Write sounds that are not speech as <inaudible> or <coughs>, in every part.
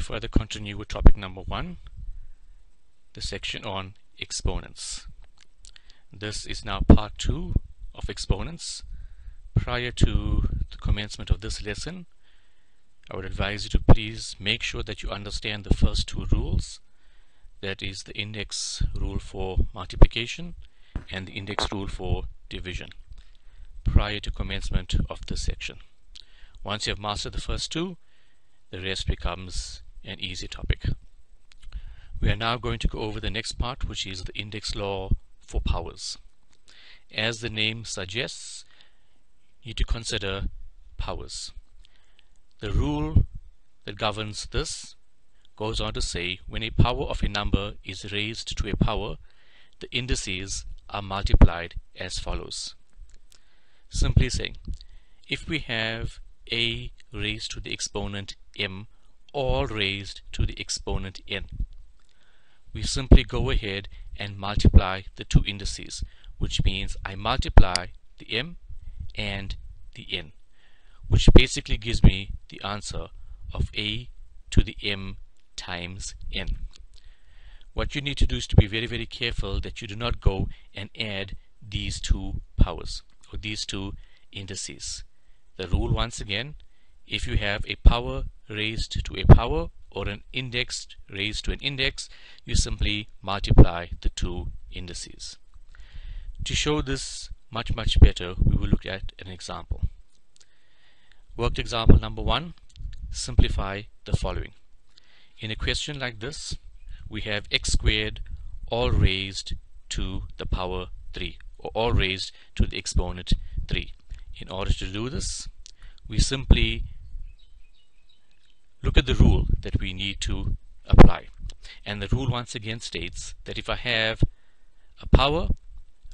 further continue with topic number one, the section on exponents. This is now part two of exponents. Prior to the commencement of this lesson, I would advise you to please make sure that you understand the first two rules. That is the index rule for multiplication and the index rule for division prior to commencement of this section. Once you have mastered the first two, the rest becomes an easy topic. We are now going to go over the next part which is the index law for powers. As the name suggests, you need to consider powers. The rule that governs this goes on to say when a power of a number is raised to a power, the indices are multiplied as follows. Simply saying, if we have a raised to the exponent m all raised to the exponent n. We simply go ahead and multiply the two indices which means I multiply the m and the n which basically gives me the answer of a to the m times n. What you need to do is to be very very careful that you do not go and add these two powers or these two indices. The rule once again if you have a power raised to a power or an index raised to an index, you simply multiply the two indices. To show this much much better, we will look at an example. Worked example number one, simplify the following. In a question like this, we have x squared all raised to the power 3 or all raised to the exponent 3. In order to do this, we simply look at the rule that we need to apply. And the rule once again states that if I have a power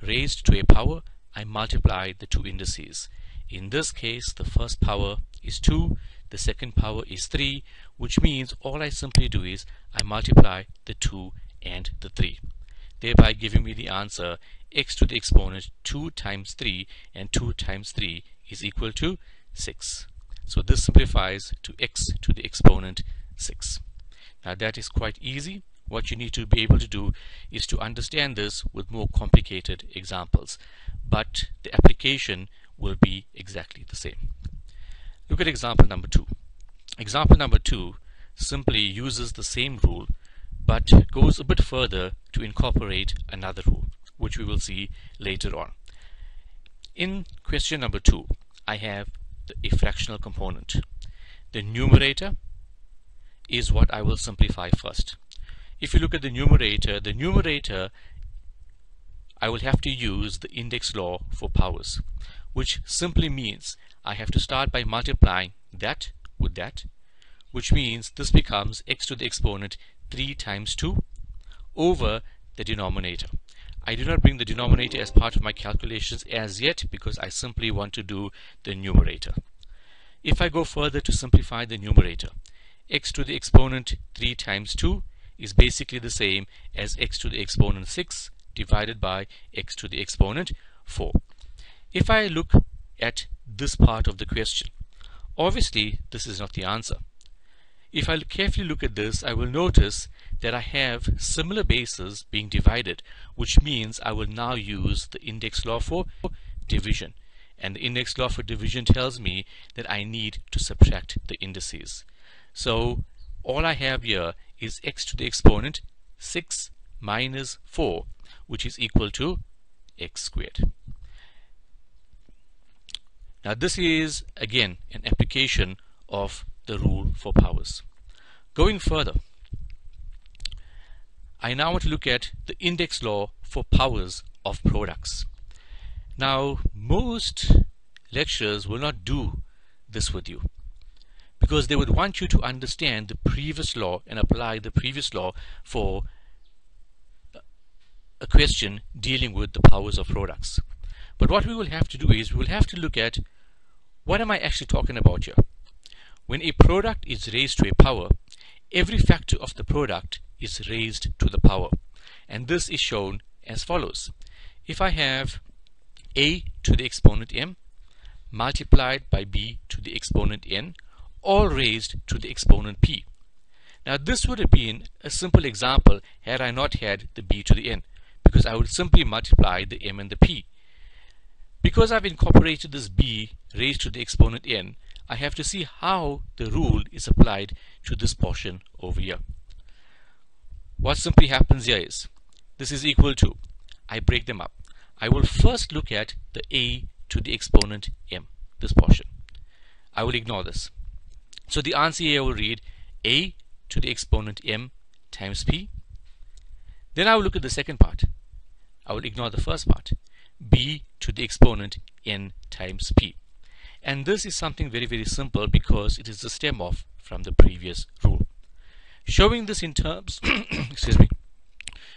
raised to a power, I multiply the two indices. In this case, the first power is 2, the second power is 3, which means all I simply do is I multiply the 2 and the 3, thereby giving me the answer x to the exponent 2 times 3 and 2 times 3 is equal to 6. So this simplifies to x to the exponent 6. Now that is quite easy. What you need to be able to do is to understand this with more complicated examples. But the application will be exactly the same. Look at example number 2. Example number 2 simply uses the same rule but goes a bit further to incorporate another rule which we will see later on. In question number 2 I have a fractional component. The numerator is what I will simplify first. If you look at the numerator, the numerator I will have to use the index law for powers, which simply means I have to start by multiplying that with that, which means this becomes x to the exponent 3 times 2 over the denominator. I do not bring the denominator as part of my calculations as yet because I simply want to do the numerator. If I go further to simplify the numerator, x to the exponent 3 times 2 is basically the same as x to the exponent 6 divided by x to the exponent 4. If I look at this part of the question, obviously this is not the answer. If I carefully look at this, I will notice that I have similar bases being divided, which means I will now use the index law for division. And the index law for division tells me that I need to subtract the indices. So all I have here is x to the exponent 6 minus 4, which is equal to x squared. Now this is again an application of the rule for powers. Going further, I now want to look at the index law for powers of products. Now, most lecturers will not do this with you because they would want you to understand the previous law and apply the previous law for a question dealing with the powers of products. But what we will have to do is we will have to look at what am I actually talking about here? When a product is raised to a power, every factor of the product is raised to the power. And this is shown as follows. If I have a to the exponent m multiplied by b to the exponent n, all raised to the exponent p, Now this would have been a simple example had I not had the b to the n because I would simply multiply the m and the p. Because I've incorporated this b raised to the exponent n, I have to see how the rule is applied to this portion over here. What simply happens here is, this is equal to, I break them up. I will first look at the a to the exponent m, this portion. I will ignore this. So the answer here will read a to the exponent m times p. Then I will look at the second part. I will ignore the first part. b to the exponent n times p. And this is something very very simple because it is the stem off from the previous rule. Showing this in terms, <coughs> excuse me,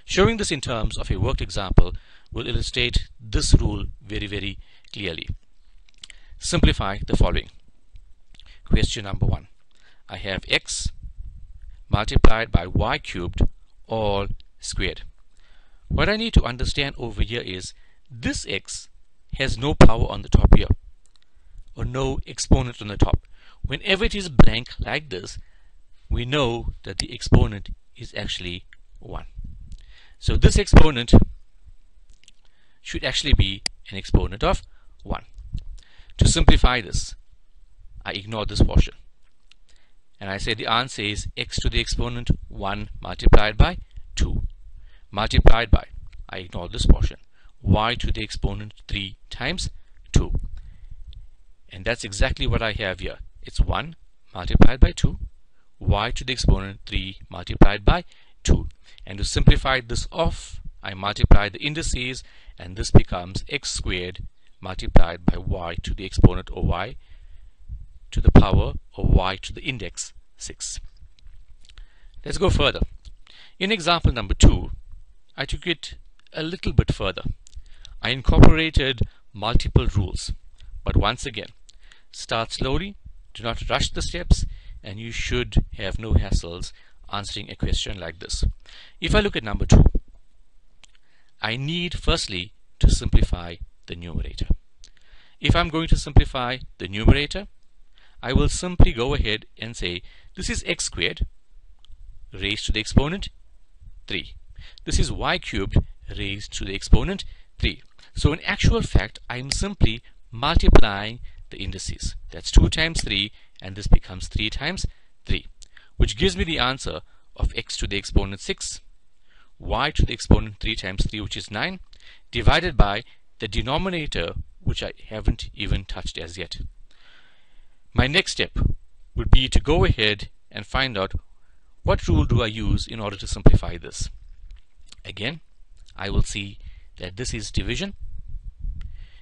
showing this in terms of a worked example will illustrate this rule very very clearly. Simplify the following. Question number one. I have x multiplied by y cubed all squared. What I need to understand over here is this x has no power on the top here or no exponent on the top. Whenever it is blank like this, we know that the exponent is actually 1. So this exponent should actually be an exponent of 1. To simplify this, I ignore this portion. And I say the answer is x to the exponent 1 multiplied by 2 multiplied by, I ignore this portion, y to the exponent 3 times 2. And that's exactly what I have here. It's 1 multiplied by 2, y to the exponent 3 multiplied by 2. And to simplify this off, I multiply the indices and this becomes x squared multiplied by y to the exponent or y to the power of y to the index 6. Let's go further. In example number 2, I took it a little bit further. I incorporated multiple rules. But once again, start slowly, do not rush the steps, and you should have no hassles answering a question like this. If I look at number 2, I need firstly to simplify the numerator. If I'm going to simplify the numerator, I will simply go ahead and say this is x squared raised to the exponent 3. This is y cubed raised to the exponent 3. So in actual fact, I'm simply multiplying the indices. That's 2 times 3 and this becomes 3 times 3 which gives me the answer of x to the exponent 6 y to the exponent 3 times 3 which is 9 divided by the denominator which I haven't even touched as yet. My next step would be to go ahead and find out what rule do I use in order to simplify this. Again, I will see that this is division.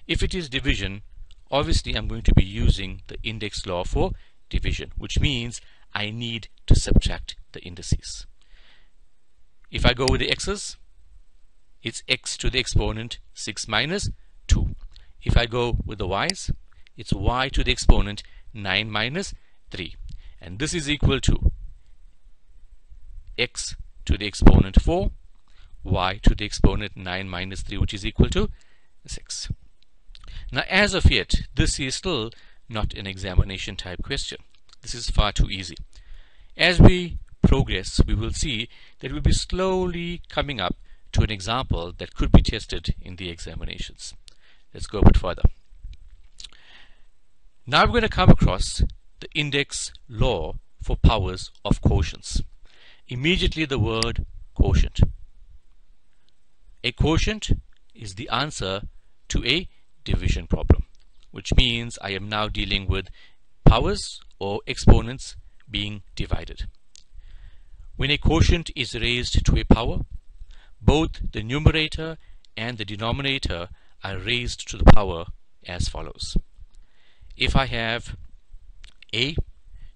If it is division, obviously I'm going to be using the index law for division, which means I need to subtract the indices. If I go with the x's, it's x to the exponent 6 minus 2. If I go with the y's, it's y to the exponent 9 minus 3. And this is equal to x to the exponent 4, y to the exponent 9 minus 3, which is equal to 6. Now, as of yet, this is still not an examination type question. This is far too easy. As we progress, we will see that we'll be slowly coming up to an example that could be tested in the examinations. Let's go a bit further. Now we're going to come across the index law for powers of quotients. Immediately the word quotient. A quotient is the answer to a division problem, which means I am now dealing with powers or exponents being divided. When a quotient is raised to a power, both the numerator and the denominator are raised to the power as follows. If I have a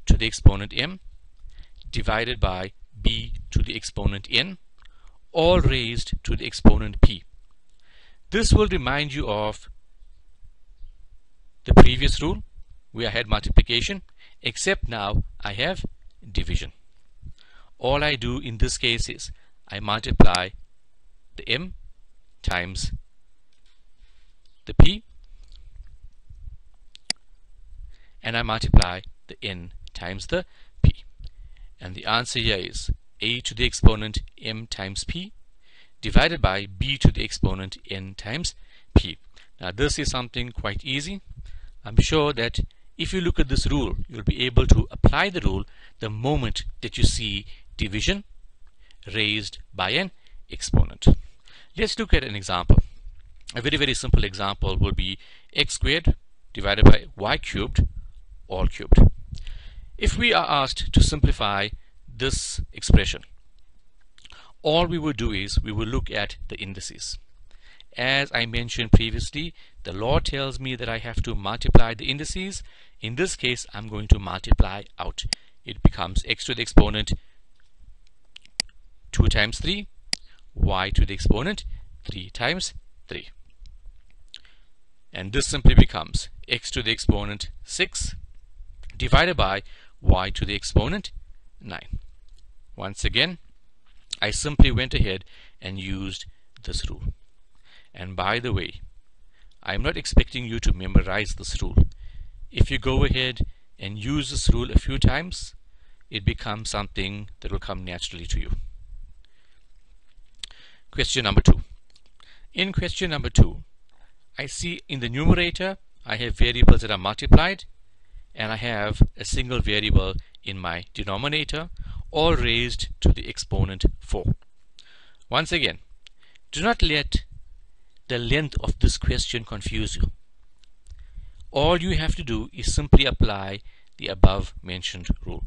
to the exponent m divided by b to the exponent n, all raised to the exponent p. This will remind you of the previous rule we had multiplication except now I have division. All I do in this case is I multiply the m times the p and I multiply the n times the p And the answer here is a to the exponent m times p divided by b to the exponent n times p. Now this is something quite easy. I'm sure that if you look at this rule, you'll be able to apply the rule the moment that you see division raised by an exponent. Let's look at an example. A very very simple example will be x squared divided by y cubed all cubed. If we are asked to simplify this expression, all we will do is we will look at the indices. As I mentioned previously, the law tells me that I have to multiply the indices. In this case, I'm going to multiply out. It becomes x to the exponent 2 times 3, y to the exponent 3 times 3. And this simply becomes x to the exponent 6 divided by y to the exponent 9. Once again, I simply went ahead and used this rule. And by the way, I'm not expecting you to memorize this rule. If you go ahead and use this rule a few times, it becomes something that will come naturally to you. Question number two. In question number two, I see in the numerator I have variables that are multiplied and I have a single variable in my denominator all raised to the exponent 4. Once again, do not let the length of this question confuse you. All you have to do is simply apply the above mentioned rule.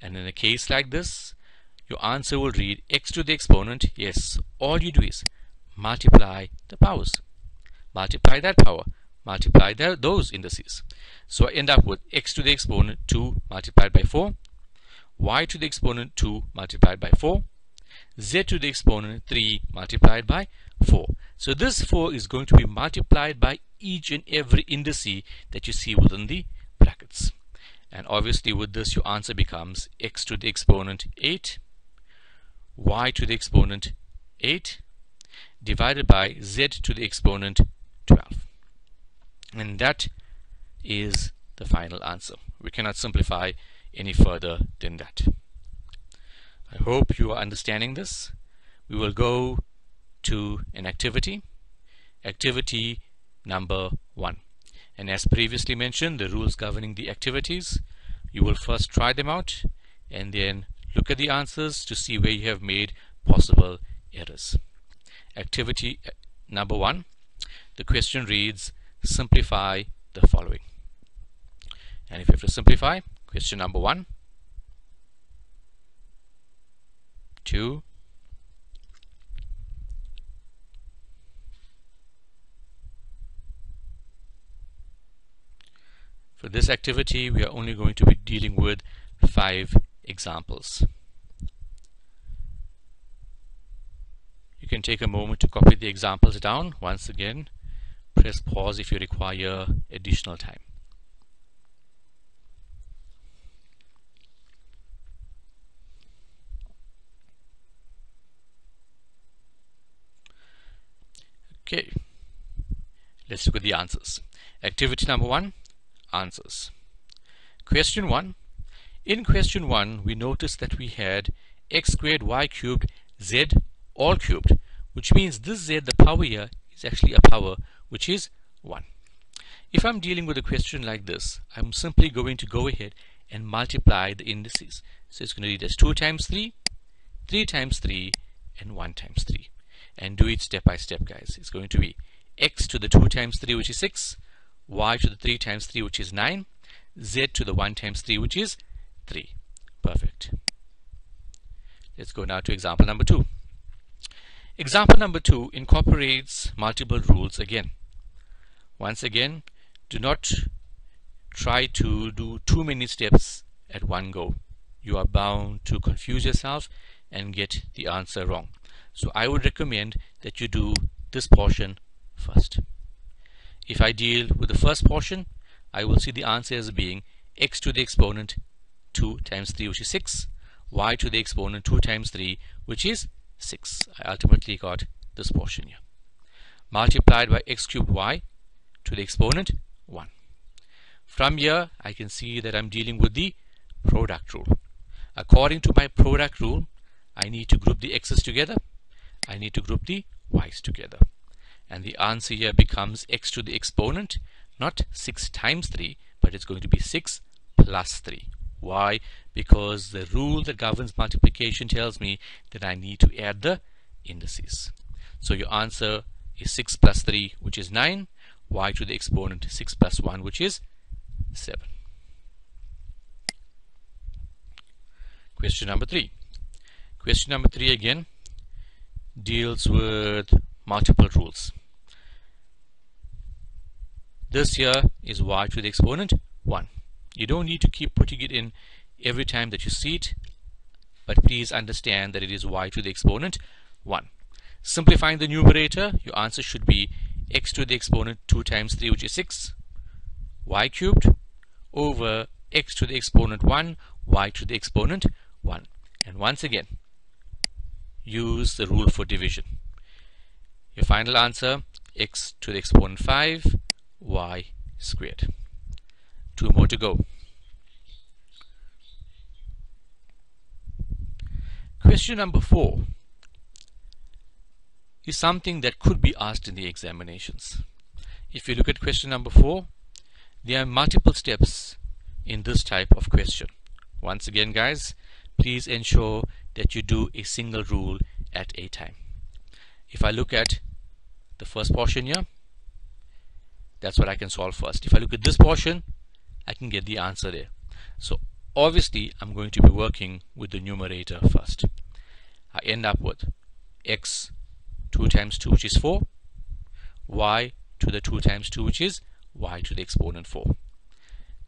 And in a case like this, your answer will read x to the exponent. Yes, all you do is multiply the powers. Multiply that power. Multiply those indices. So I end up with x to the exponent 2 multiplied by 4, y to the exponent 2 multiplied by 4, z to the exponent 3 multiplied by 4. So this 4 is going to be multiplied by each and every indice that you see within the brackets. And obviously with this your answer becomes x to the exponent 8, y to the exponent 8, divided by z to the exponent 12. And that is the final answer. We cannot simplify any further than that. I hope you are understanding this. We will go to an activity, activity number one. And as previously mentioned, the rules governing the activities, you will first try them out and then look at the answers to see where you have made possible errors. Activity uh, number one, the question reads, simplify the following. And if you have to simplify, question number one, two, For this activity, we are only going to be dealing with five examples. You can take a moment to copy the examples down. Once again, press pause if you require additional time. Okay, let's look at the answers. Activity number one, answers. Question 1. In question 1, we noticed that we had x squared y cubed z all cubed, which means this z, the power here, is actually a power which is 1. If I'm dealing with a question like this, I'm simply going to go ahead and multiply the indices. So it's going to read as 2 times 3, 3 times 3, and 1 times 3. And do it step by step, guys. It's going to be x to the 2 times 3, which is 6, y to the 3 times 3 which is 9 z to the 1 times 3 which is 3 perfect. Let's go now to example number 2 example number 2 incorporates multiple rules again. Once again do not try to do too many steps at one go. You are bound to confuse yourself and get the answer wrong so I would recommend that you do this portion first if I deal with the first portion, I will see the answer as being x to the exponent 2 times 3 which is 6, y to the exponent 2 times 3 which is 6. I ultimately got this portion here. Multiplied by x cubed y to the exponent 1. From here I can see that I'm dealing with the product rule. According to my product rule, I need to group the x's together. I need to group the y's together. And the answer here becomes x to the exponent, not 6 times 3, but it's going to be 6 plus 3. Why? Because the rule that governs multiplication tells me that I need to add the indices. So your answer is 6 plus 3, which is 9, y to the exponent 6 plus 1, which is 7. Question number 3. Question number 3 again deals with multiple rules. This here is y to the exponent 1. You don't need to keep putting it in every time that you see it, but please understand that it is y to the exponent 1. Simplifying the numerator, your answer should be x to the exponent 2 times 3, which is 6, y cubed, over x to the exponent 1, y to the exponent 1. And once again, use the rule for division. Your final answer, x to the exponent 5, y squared. Two more to go. Question number four is something that could be asked in the examinations. If you look at question number four, there are multiple steps in this type of question. Once again, guys, please ensure that you do a single rule at a time. If I look at the first portion here, that's what I can solve first. If I look at this portion, I can get the answer there. So obviously I'm going to be working with the numerator first. I end up with x 2 times 2 which is 4 y to the 2 times 2 which is y to the exponent 4.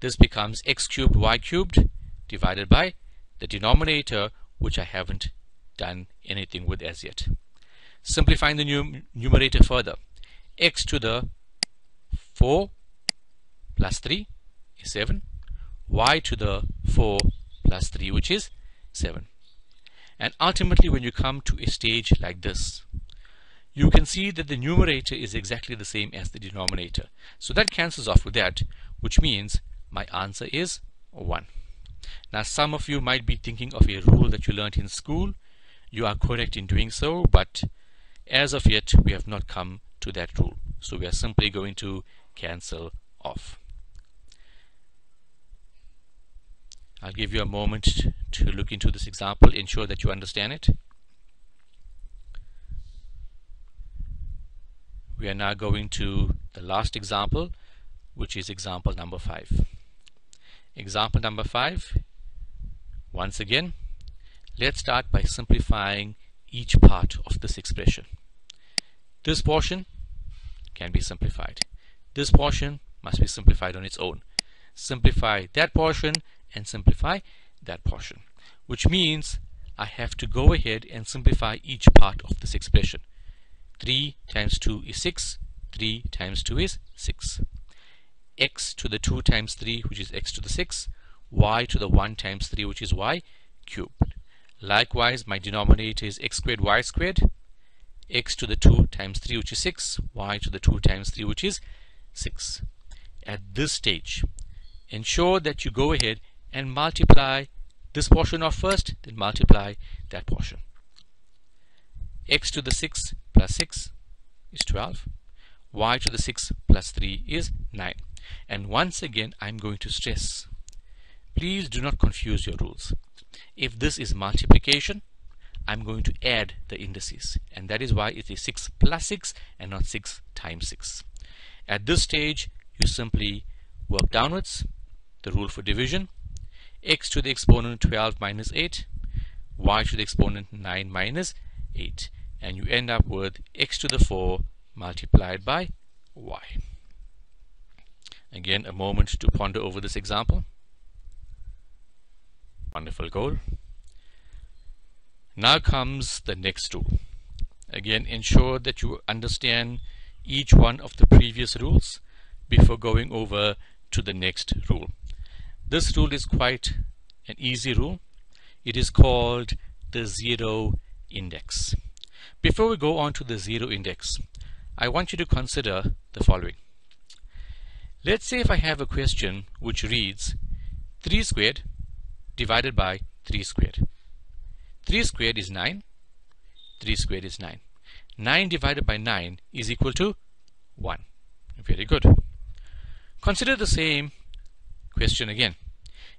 This becomes x cubed y cubed divided by the denominator which I haven't done anything with as yet. Simplifying the num numerator further. X to the 4 plus 3 is 7 y to the 4 plus 3 which is 7 and ultimately when you come to a stage like this you can see that the numerator is exactly the same as the denominator. So that cancels off with that which means my answer is 1 now some of you might be thinking of a rule that you learned in school you are correct in doing so but as of yet we have not come to that rule so we are simply going to cancel off I'll give you a moment to look into this example, ensure that you understand it. We are now going to the last example, which is example number 5. Example number 5, once again, let's start by simplifying each part of this expression. This portion can be simplified. This portion must be simplified on its own. Simplify that portion and simplify that portion which means I have to go ahead and simplify each part of this expression 3 times 2 is 6 3 times 2 is 6 x to the 2 times 3 which is x to the 6 y to the 1 times 3 which is y cubed likewise my denominator is x squared y squared x to the 2 times 3 which is 6 y to the 2 times 3 which is 6 at this stage ensure that you go ahead and multiply this portion off first, then multiply that portion. x to the 6 plus 6 is 12. y to the 6 plus 3 is 9. And once again, I'm going to stress, please do not confuse your rules. If this is multiplication, I'm going to add the indices. And that is why it is 6 plus 6 and not 6 times 6. At this stage, you simply work downwards, the rule for division, x to the exponent 12 minus 8, y to the exponent 9 minus 8. And you end up with x to the 4 multiplied by y. Again, a moment to ponder over this example. Wonderful goal. Now comes the next rule. Again, ensure that you understand each one of the previous rules before going over to the next rule. This rule is quite an easy rule. It is called the zero index. Before we go on to the zero index, I want you to consider the following. Let's say if I have a question which reads 3 squared divided by 3 squared. 3 squared is 9. 3 squared is 9. 9 divided by 9 is equal to 1. Very good. Consider the same question again.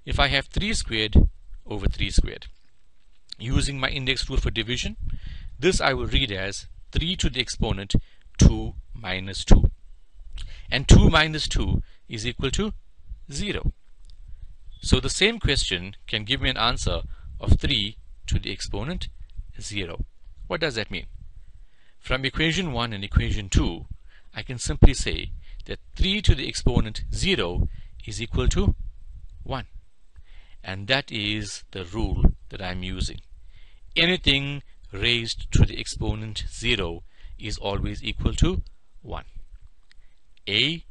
If I have 3 squared over 3 squared, using my index rule for division, this I will read as 3 to the exponent 2 minus 2. And 2 minus 2 is equal to 0. So the same question can give me an answer of 3 to the exponent 0. What does that mean? From equation 1 and equation 2, I can simply say that 3 to the exponent 0 is equal to 1. And that is the rule that I'm using. Anything raised to the exponent 0 is always equal to 1. A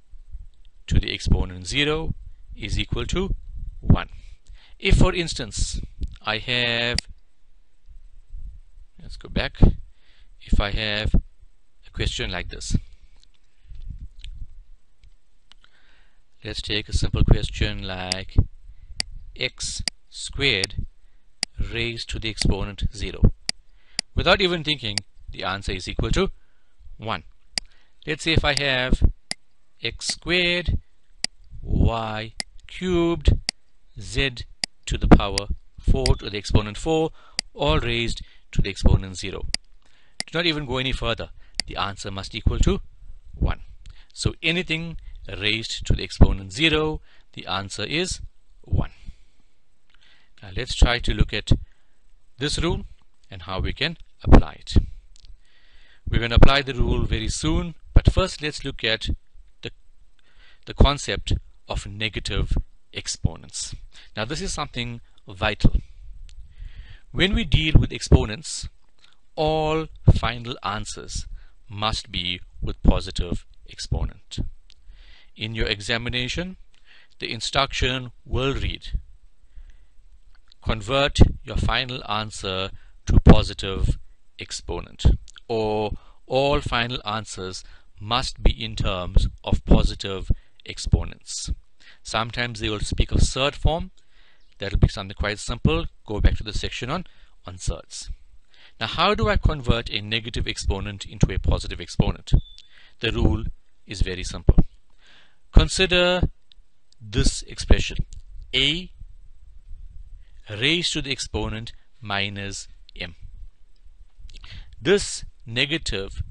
to the exponent 0 is equal to 1. If for instance I have let's go back. If I have a question like this. Let's take a simple question like x squared raised to the exponent 0 without even thinking the answer is equal to 1 let's say if I have x squared y cubed z to the power 4 to the exponent 4 all raised to the exponent 0 do not even go any further. The answer must equal to 1 so anything raised to the exponent 0 the answer is 1 now let's try to look at this rule and how we can apply it. We're going to apply the rule very soon but first let's look at the concept of negative exponents. Now this is something vital. When we deal with exponents all final answers must be with positive exponent. In your examination, the instruction will read, convert your final answer to positive exponent or all final answers must be in terms of positive exponents. Sometimes they will speak of surd form. That will be something quite simple. Go back to the section on, on surds. Now how do I convert a negative exponent into a positive exponent? The rule is very simple. Consider this expression a raised to the exponent minus m. This negative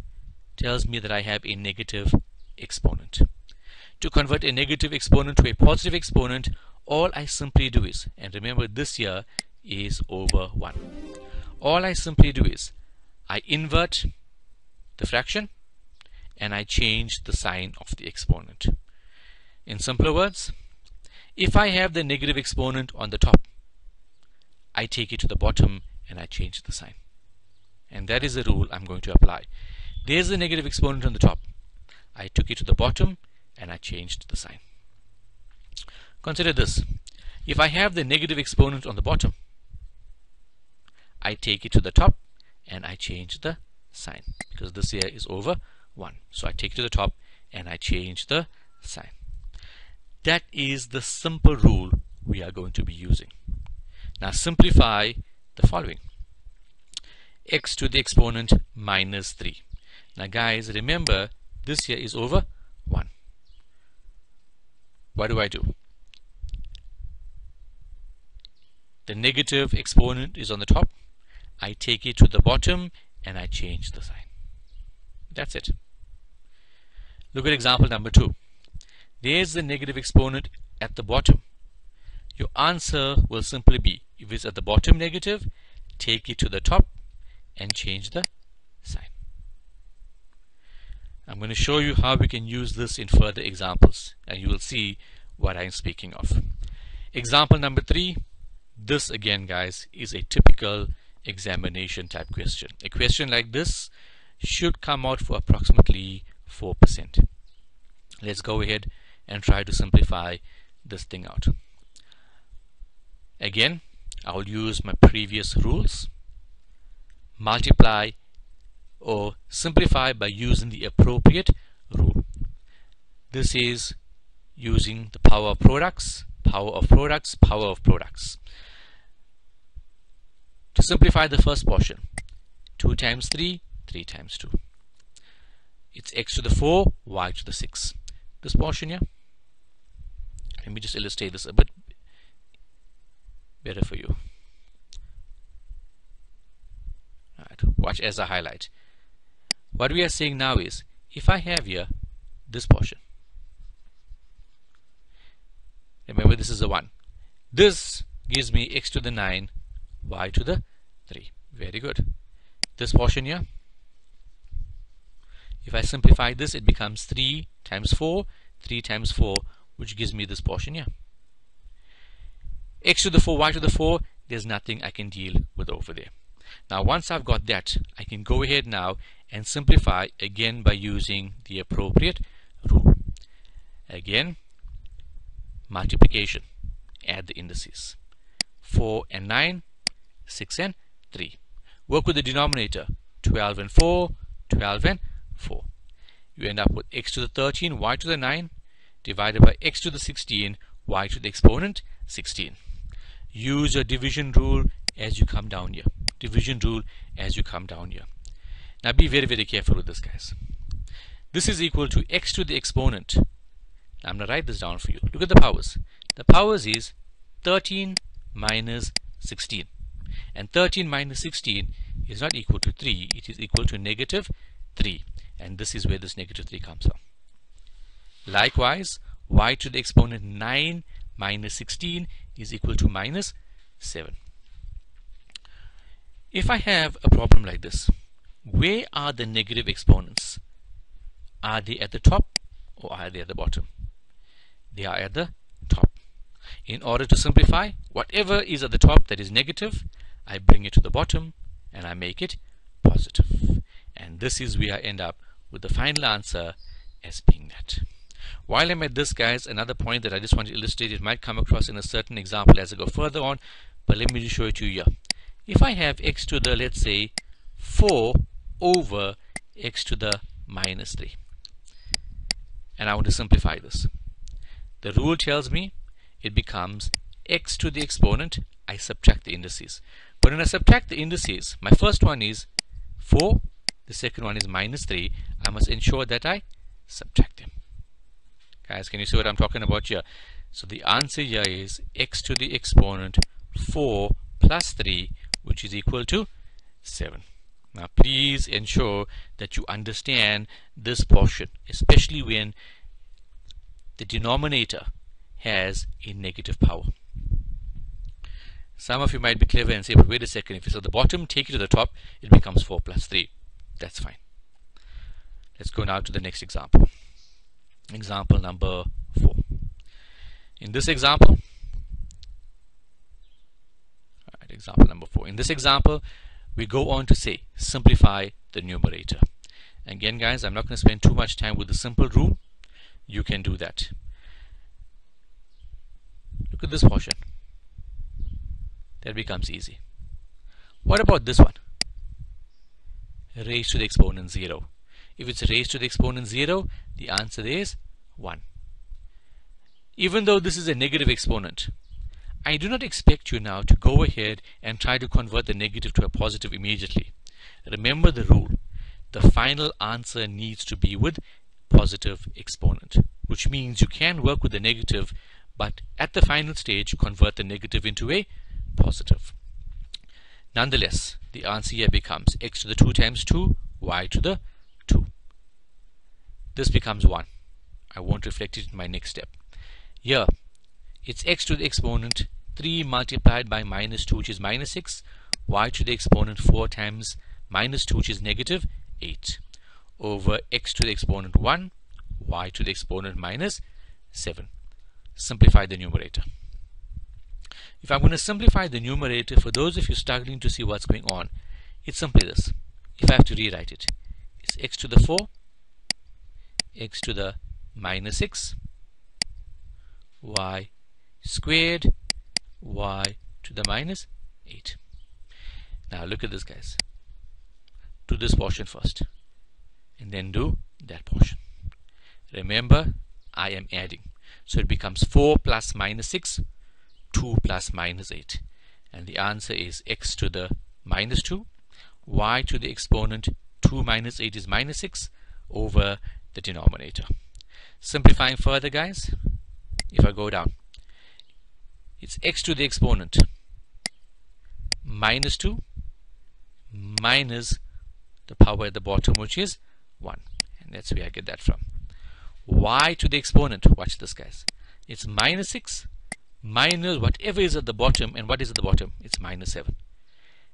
tells me that I have a negative exponent. To convert a negative exponent to a positive exponent, all I simply do is, and remember this here is over 1. All I simply do is, I invert the fraction and I change the sign of the exponent. In simpler words, if I have the negative exponent on the top, I take it to the bottom and I change the sign. And that is the rule I'm going to apply. There's the negative exponent on the top. I took it to the bottom and I changed the sign. Consider this. If I have the negative exponent on the bottom, I take it to the top and I change the sign because this here is over 1. So I take it to the top and I change the sign. That is the simple rule we are going to be using. Now simplify the following. x to the exponent minus 3. Now guys, remember this here is over 1. What do I do? The negative exponent is on the top. I take it to the bottom and I change the sign. That's it. Look at example number 2. There's the negative exponent at the bottom. Your answer will simply be, if it's at the bottom negative, take it to the top and change the sign. I'm going to show you how we can use this in further examples and you will see what I'm speaking of. Example number three, this again guys is a typical examination type question. A question like this should come out for approximately 4%. Let's go ahead and try to simplify this thing out. Again, I'll use my previous rules. Multiply or simplify by using the appropriate rule. This is using the power of products, power of products, power of products. To simplify the first portion, 2 times 3, 3 times 2. It's x to the 4, y to the 6. This portion here, let me just illustrate this a bit better for you. Right, watch as I highlight. What we are saying now is, if I have here this portion, remember this is a 1. This gives me x to the 9, y to the 3. Very good. This portion here, if I simplify this, it becomes 3 times 4, 3 times 4, which gives me this portion here. x to the 4, y to the 4, there's nothing I can deal with over there. Now once I've got that, I can go ahead now and simplify again by using the appropriate rule. Again, multiplication, add the indices. 4 and 9, 6 and 3. Work with the denominator, 12 and 4, 12 and 4. You end up with x to the 13, y to the 9, divided by x to the 16, y to the exponent 16. Use your division rule as you come down here. Division rule as you come down here. Now be very, very careful with this, guys. This is equal to x to the exponent. I'm going to write this down for you. Look at the powers. The powers is 13 minus 16. And 13 minus 16 is not equal to 3. It is equal to negative 3 and this is where this negative 3 comes from. Likewise, y to the exponent 9 minus 16 is equal to minus 7. If I have a problem like this, where are the negative exponents? Are they at the top or are they at the bottom? They are at the top. In order to simplify, whatever is at the top that is negative, I bring it to the bottom and I make it positive. And this is where I end up with the final answer as being that. While I'm at this guys, another point that I just want to illustrate, it might come across in a certain example as I go further on, but let me just show it to you here. If I have x to the, let's say, 4 over x to the minus 3, and I want to simplify this, the rule tells me it becomes x to the exponent, I subtract the indices. But when I subtract the indices, my first one is 4 the second one is minus 3 I must ensure that I subtract them. Guys can you see what I'm talking about here? So the answer here is x to the exponent 4 plus 3 which is equal to 7 now please ensure that you understand this portion especially when the denominator has a negative power some of you might be clever and say but wait a second if it's at the bottom take it to the top it becomes 4 plus 3 that's fine. Let's go now to the next example. Example number 4. In this example, example number 4. In this example, we go on to say simplify the numerator. Again guys, I'm not going to spend too much time with the simple rule. You can do that. Look at this portion. That becomes easy. What about this one? raised to the exponent 0. If it's raised to the exponent 0, the answer is 1. Even though this is a negative exponent, I do not expect you now to go ahead and try to convert the negative to a positive immediately. Remember the rule. The final answer needs to be with positive exponent, which means you can work with the negative, but at the final stage, convert the negative into a positive. Nonetheless, the answer here becomes x to the 2 times 2, y to the 2. This becomes 1. I won't reflect it in my next step. Here, it's x to the exponent 3 multiplied by minus 2, which is minus 6, y to the exponent 4 times minus 2, which is negative 8, over x to the exponent 1, y to the exponent minus 7. Simplify the numerator. If I'm going to simplify the numerator for those of you struggling to see what's going on, it's simply this. If I have to rewrite it, it's x to the 4, x to the minus 6, y squared, y to the minus 8. Now look at this guys. Do this portion first and then do that portion. Remember, I am adding. So it becomes 4 plus minus 6 2 plus minus 8 and the answer is x to the minus 2 y to the exponent 2 minus 8 is minus 6 over the denominator simplifying further guys if I go down it's x to the exponent. Minus 2 minus the power at the bottom which is 1 and that's where I get that from. Y to the exponent. Watch this guys. It's minus 6 minus whatever is at the bottom. And what is at the bottom? It's minus 7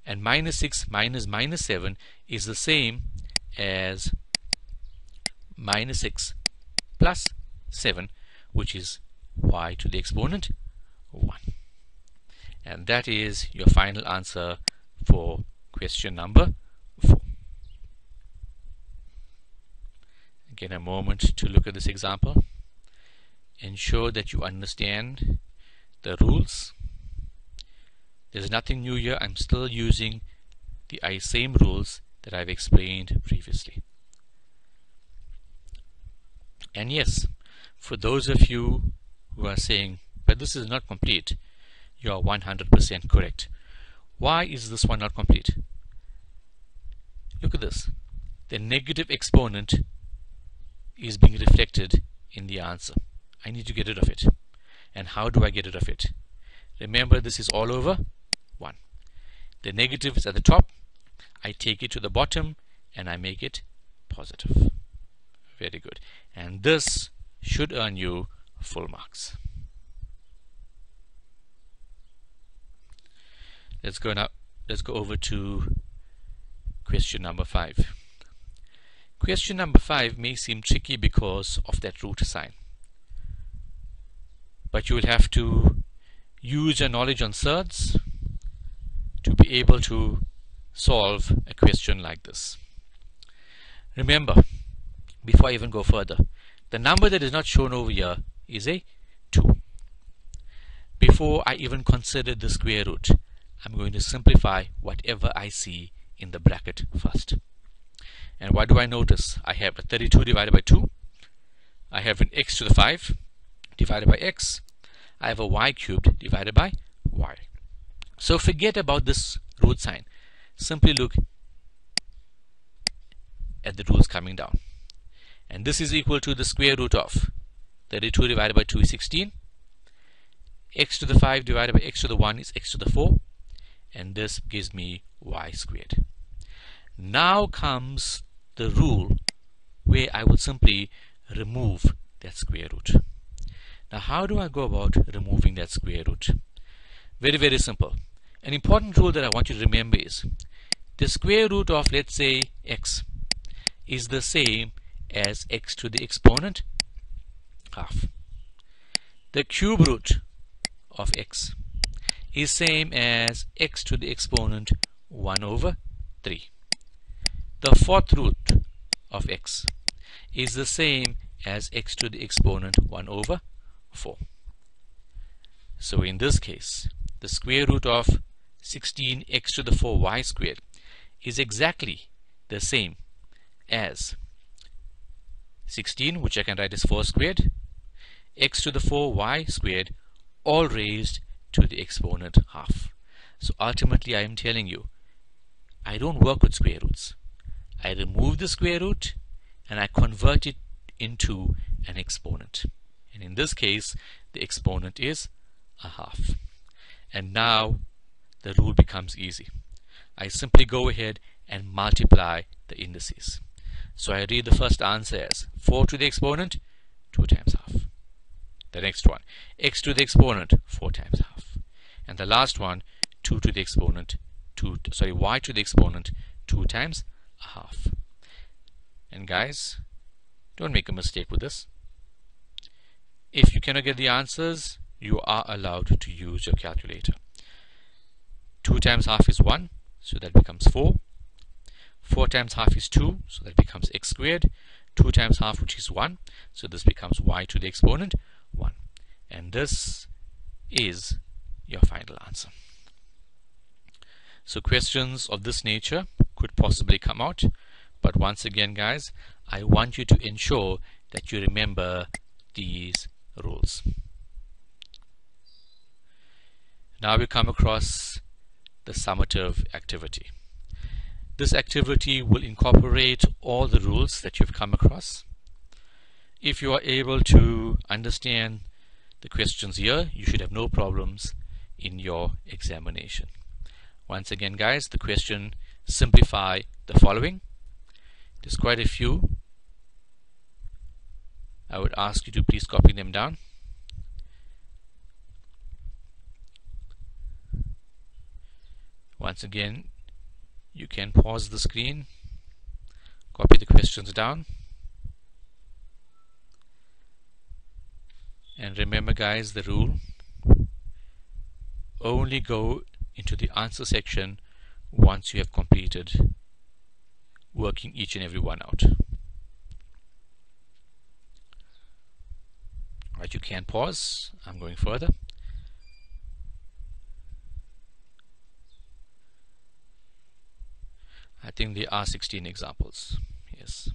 and minus 6 minus minus 7 is the same as minus 6 plus 7 which is y to the exponent 1 and that is your final answer for question number 4 again a moment to look at this example. Ensure that you understand the rules. There's nothing new here. I'm still using the same rules that I've explained previously. And yes for those of you who are saying but this is not complete. You are 100% correct. Why is this one not complete? Look at this. The negative exponent is being reflected in the answer. I need to get rid of it. And how do I get rid of it? Remember this is all over. 1 the negative is at the top. I take it to the bottom and I make it positive. Very good. And this should earn you full marks let's go now let's go over to question number five. Question number five may seem tricky because of that root sign. But you will have to use your knowledge on surds to be able to solve a question like this. Remember before I even go further the number that is not shown over here is a 2 before I even consider the square root I'm going to simplify whatever I see in the bracket first. And what do I notice? I have a 32 divided by 2. I have an x to the 5 divided by x. I have a y cubed divided by y. So forget about this root sign. Simply look at the rules coming down. And this is equal to the square root of 32 divided by 2 is 16. x to the 5 divided by x to the 1 is x to the 4 and this gives me y squared. Now comes the rule where I will simply remove that square root. Now how do I go about removing that square root? Very very simple. An important rule that I want you to remember is the square root of let's say x is the same as x to the exponent half. The cube root of x is same as x to the exponent 1 over 3. The fourth root of x is the same as x to the exponent 1 over 4. So in this case, the square root of 16x to the 4y squared is exactly the same as 16, which I can write as 4 squared, x to the 4y squared, all raised to the exponent half. So ultimately I am telling you, I don't work with square roots. I remove the square root and I convert it into an exponent. And in this case, the exponent is a half. And now the rule becomes easy. I simply go ahead and multiply the indices. So I read the first answer as 4 to the exponent, 2 times half. The next one, x to the exponent, 4 times half. And the last one, 2 to the exponent, 2, sorry, y to the exponent, 2 times a half. And guys, don't make a mistake with this. If you cannot get the answers, you are allowed to use your calculator. 2 times half is 1, so that becomes 4. 4 times half is 2, so that becomes x squared. 2 times half, which is 1, so this becomes y to the exponent 1. And this is your final answer. So questions of this nature could possibly come out. But once again, guys, I want you to ensure that you remember these rules. Now we come across the summative activity. This activity will incorporate all the rules that you've come across. If you are able to understand the questions here, you should have no problems in your examination. Once again guys, the question simplify the following. There's quite a few. I would ask you to please copy them down. Once again, you can pause the screen, copy the questions down. And remember guys, the rule, only go into the answer section once you have completed working each and every one out. Right, you can pause. I'm going further. I think there are 16 examples. Yes.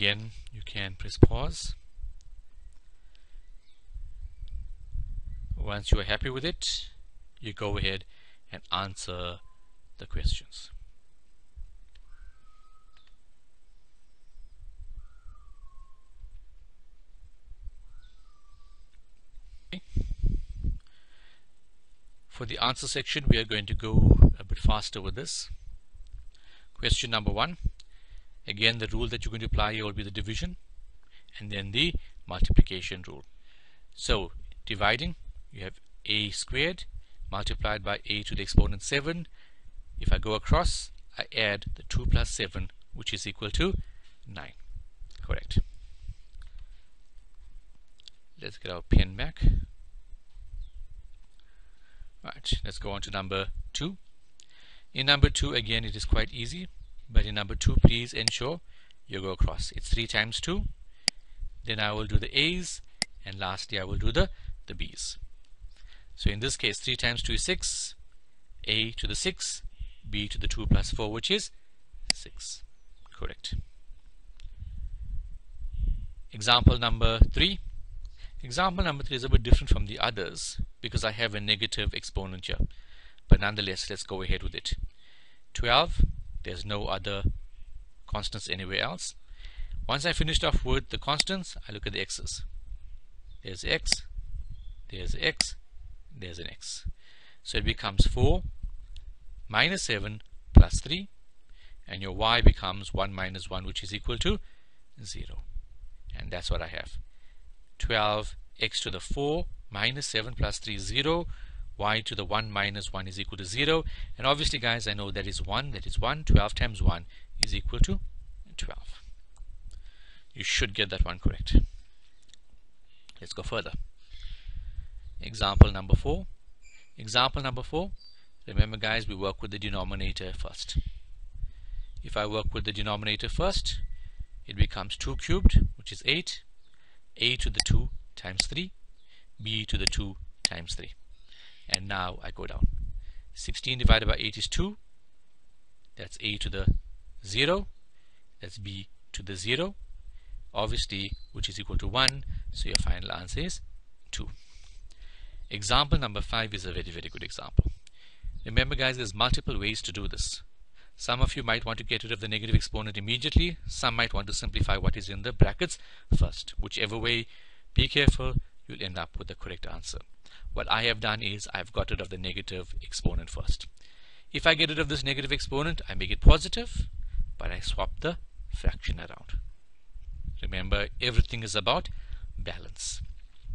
Again, you can press pause. Once you are happy with it, you go ahead and answer the questions. For the answer section, we are going to go a bit faster with this. Question number one. Again, the rule that you're going to apply here will be the division and then the multiplication rule. So, dividing, you have a squared multiplied by a to the exponent 7. If I go across, I add the 2 plus 7, which is equal to 9. Correct. Let's get our pen back. Right, let's go on to number 2. In number 2, again, it is quite easy. But in number 2, please ensure you go across. It's 3 times 2. Then I will do the A's. And lastly, I will do the, the B's. So in this case, 3 times 2 is 6. A to the 6. B to the 2 plus 4, which is 6. Correct. Example number 3. Example number 3 is a bit different from the others because I have a negative exponent here. But nonetheless, let's go ahead with it. 12, there's no other constants anywhere else. Once I finished off with the constants, I look at the x's. There's x, there's x, there's an x. So it becomes 4 minus 7 plus 3 and your y becomes 1 minus 1 which is equal to 0 and that's what I have 12 x to the 4 minus 7 plus 3 is 0 y to the 1 minus 1 is equal to 0 and obviously guys I know that is 1 that is 1 12 times 1 is equal to 12 you should get that one correct. Let's go further. Example number 4 example number 4 remember guys we work with the denominator first. If I work with the denominator first it becomes 2 cubed which is 8 a to the 2 times 3 b to the 2 times 3 and now I go down. 16 divided by 8 is 2 that's a to the 0 that's b to the 0 obviously which is equal to 1 so your final answer is 2 example number 5 is a very very good example. Remember guys there's multiple ways to do this. Some of you might want to get rid of the negative exponent immediately. Some might want to simplify what is in the brackets first. Whichever way be careful. You'll end up with the correct answer what I have done is I've got rid of the negative exponent first. If I get rid of this negative exponent I make it positive but I swap the fraction around. Remember everything is about balance.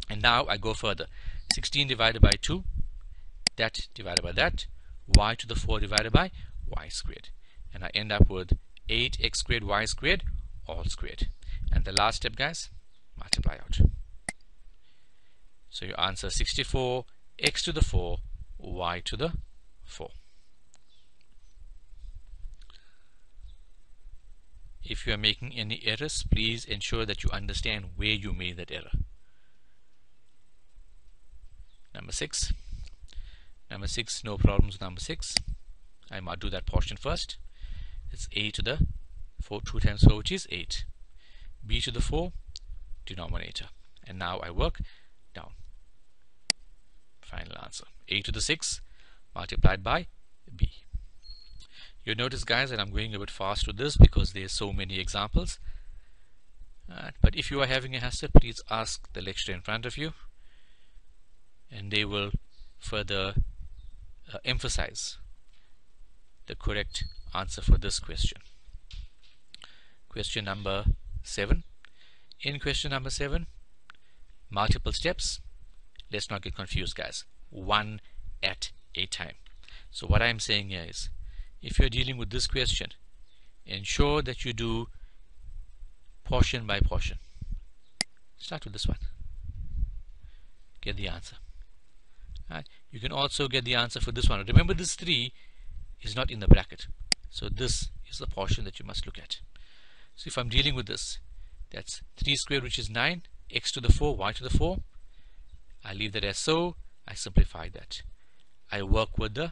And now I go further. 16 divided by 2 that divided by that y to the 4 divided by y squared. And I end up with 8x squared y squared all squared. And the last step guys multiply out so your answer 64 x to the 4 y to the 4 if you are making any errors please ensure that you understand where you made that error. Number 6 number 6 no problems number 6 I might do that portion first. It's a to the 4 2 times 4 which is 8 b to the 4 denominator. And now I work final answer. A to the 6 multiplied by b. You notice guys that I'm going a bit fast with this because there's so many examples. Uh, but if you are having a hassle please ask the lecturer in front of you and they will further uh, emphasize the correct answer for this question. Question number 7 in question number 7 multiple steps let's not get confused guys. One at a time. So what I'm saying here is if you're dealing with this question ensure that you do portion by portion. Start with this one. Get the answer. Right. you can also get the answer for this one. Remember this 3 is not in the bracket. So this is the portion that you must look at. So if I'm dealing with this that's 3 squared which is 9 x to the 4 y to the 4 I leave that as so. I simplify that. I work with the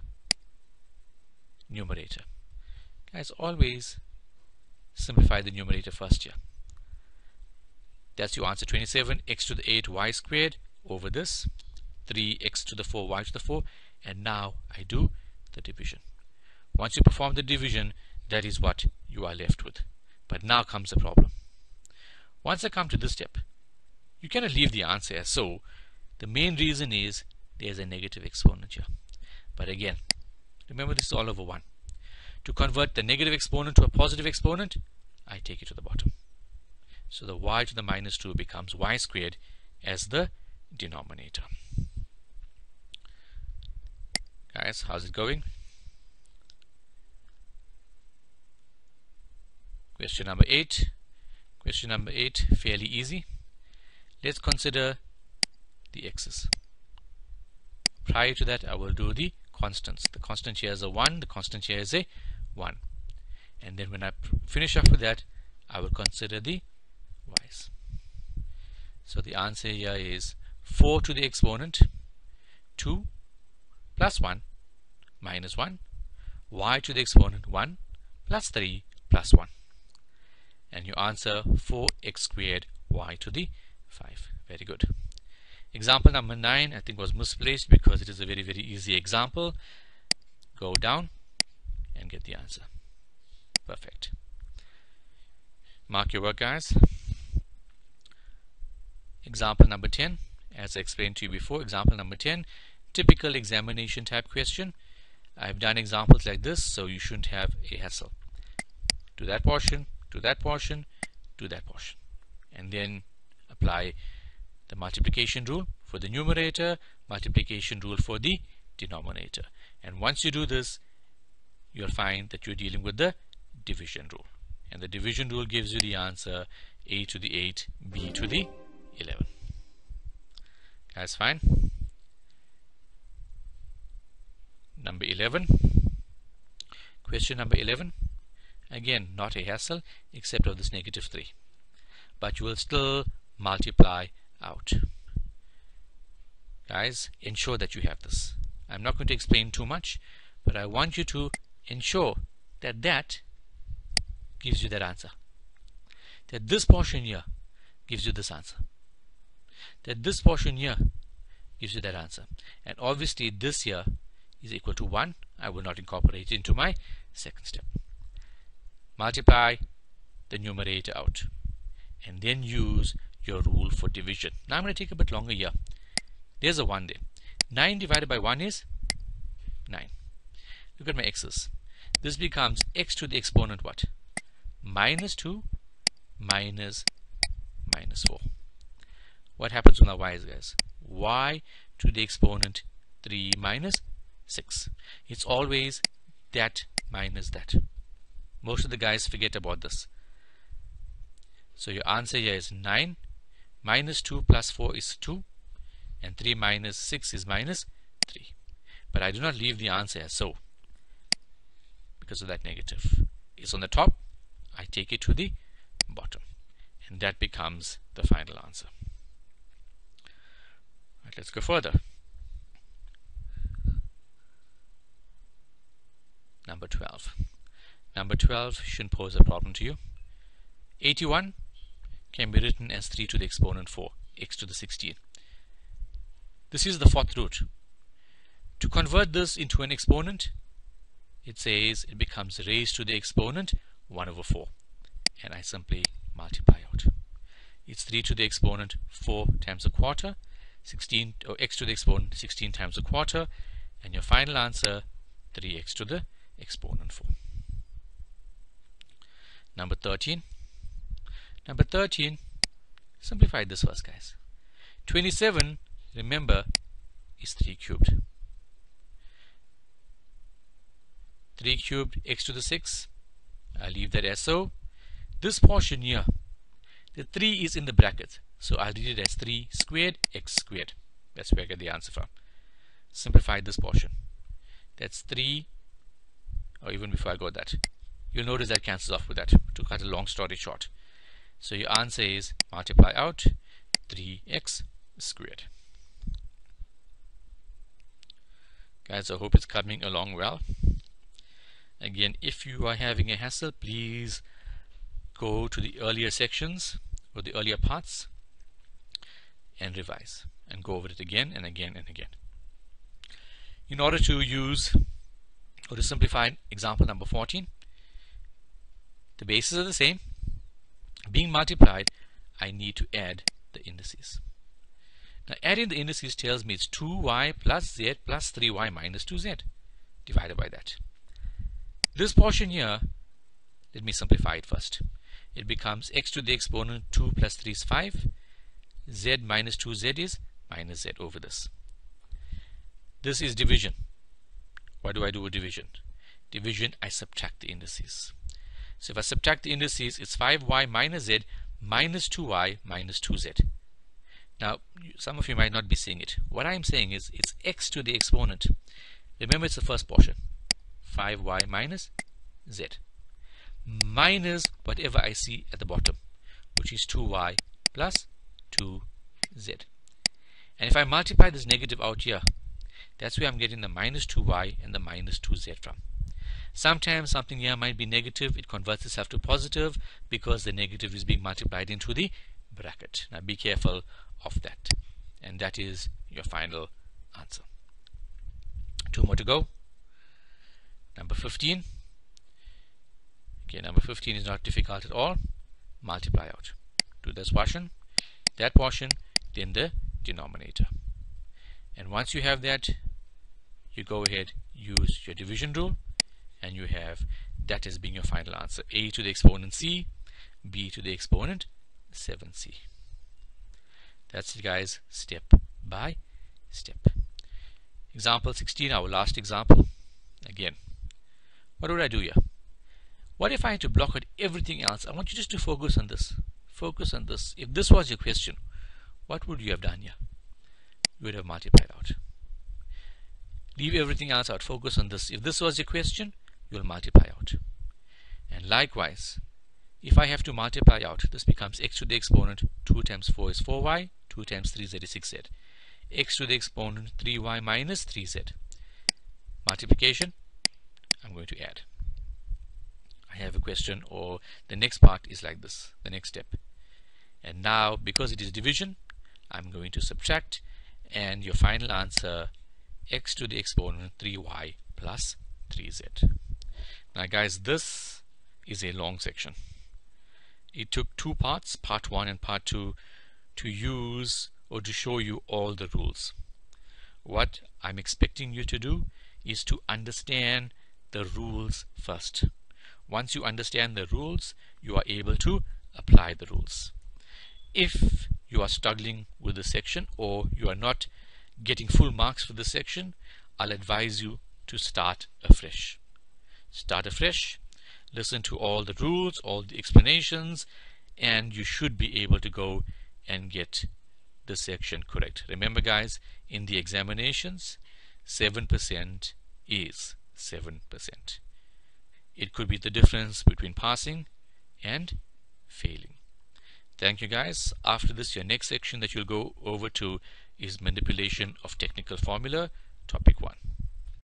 numerator. Guys always simplify the numerator first here. That's your answer. 27 x to the 8 y squared over this 3x to the 4 y to the 4 and now I do the division. Once you perform the division that is what you are left with. But now comes the problem. Once I come to this step you cannot leave the answer as so the main reason is there's a negative exponent here. But again remember this is all over 1 to convert the negative exponent to a positive exponent I take it to the bottom. So the y to the minus 2 becomes y squared as the denominator. Guys how's it going? Question number 8 question number 8 fairly easy. Let's consider the x's. Prior to that I will do the constants. The constant here is a 1 the constant here is a 1 and then when I finish off with that I will consider the y's. So the answer here is 4 to the exponent 2 plus 1 minus 1 y to the exponent 1 plus 3 plus 1 and your answer 4x squared y to the 5 very good example number 9 I think was misplaced because it is a very very easy example. Go down and get the answer. Perfect. Mark your work guys. Example number 10 as I explained to you before example number 10 typical examination type question. I've done examples like this so you shouldn't have a hassle. To that portion to that portion to that portion. And then apply the multiplication rule for the numerator multiplication rule for the denominator. And once you do this you'll find that you're dealing with the division rule. And the division rule gives you the answer a to the 8 b to the 11 that's fine. Number 11 question number 11 again not a hassle except of this negative 3 but you will still multiply out. Guys ensure that you have this. I'm not going to explain too much but I want you to ensure that that gives you that answer. That this portion here gives you this answer. That this portion here gives you that answer. And obviously this here is equal to 1 I will not incorporate it into my second step. Multiply the numerator out and then use your rule for division. Now I'm going to take a bit longer here. There's a 1 there. 9 divided by 1 is 9 look at my x's. This becomes x to the exponent what? Minus 2 minus minus 4 what happens with our y's guys? Y to the exponent 3 minus 6 it's always that minus that. Most of the guys forget about this. So your answer here is 9 minus 2 plus 4 is 2 and 3 minus 6 is minus 3 but I do not leave the answer as so because of that negative. It's on the top. I take it to the bottom and that becomes the final answer. Right, let's go further. Number 12 Number 12 shouldn't pose a problem to you. 81 can be written as 3 to the exponent 4, x to the 16. This is the fourth root. To convert this into an exponent, it says it becomes raised to the exponent 1 over 4. And I simply multiply out. It's 3 to the exponent 4 times a quarter, 16 or x to the exponent 16 times a quarter, and your final answer 3x to the exponent 4. Number 13. Number 13, simplify this first guys. 27, remember, is 3 cubed. 3 cubed x to the 6. I'll leave that as so. This portion here, the 3 is in the bracket. So I'll read it as 3 squared x squared. That's where I get the answer from. Simplify this portion. That's 3, or even before I go that, you'll notice that cancels off with that to cut a long story short. So your answer is multiply out 3x squared. Guys, I hope it's coming along well. Again, if you are having a hassle, please go to the earlier sections or the earlier parts and revise and go over it again and again and again. In order to use or to simplify example number 14, the bases are the same. Being multiplied, I need to add the indices. Now adding the indices tells me it's 2y plus z plus 3y minus 2z divided by that. This portion here, let me simplify it first. It becomes x to the exponent 2 plus 3 is 5. z minus 2z is minus z over this. This is division. Why do I do a division? Division, I subtract the indices. So if I subtract the indices, it's 5y minus z minus 2y minus 2z. Now, some of you might not be seeing it. What I'm saying is it's x to the exponent. Remember, it's the first portion. 5y minus z minus whatever I see at the bottom, which is 2y plus 2z. And if I multiply this negative out here, that's where I'm getting the minus 2y and the minus 2z from. Sometimes something here might be negative, it converts itself to positive because the negative is being multiplied into the bracket. Now be careful of that. And that is your final answer. Two more to go. Number 15. Okay, number 15 is not difficult at all. Multiply out. Do this portion, that portion, then the denominator. And once you have that, you go ahead, use your division rule, and you have that as being your final answer. A to the exponent c b to the exponent 7c that's it guys. Step by step. Example 16 our last example. Again what would I do here? What if I had to block out everything else? I want you just to focus on this. Focus on this. If this was your question what would you have done here? You would have multiplied out. Leave everything else out. Focus on this. If this was your question you'll multiply out. And likewise, if I have to multiply out, this becomes x to the exponent 2 times 4 is 4y, 2 times 3 z is 6z. x to the exponent 3y minus 3z. Multiplication, I'm going to add. I have a question or the next part is like this, the next step. And now, because it is division, I'm going to subtract and your final answer x to the exponent 3y plus 3z. Now guys, this is a long section. It took two parts, part one and part two, to use or to show you all the rules. What I'm expecting you to do is to understand the rules first. Once you understand the rules, you are able to apply the rules. If you are struggling with the section or you are not getting full marks for the section, I'll advise you to start afresh start afresh listen to all the rules all the explanations and you should be able to go and get the section correct. Remember guys in the examinations 7% is 7% it could be the difference between passing and failing. Thank you guys. After this your next section that you'll go over to is manipulation of technical formula topic 1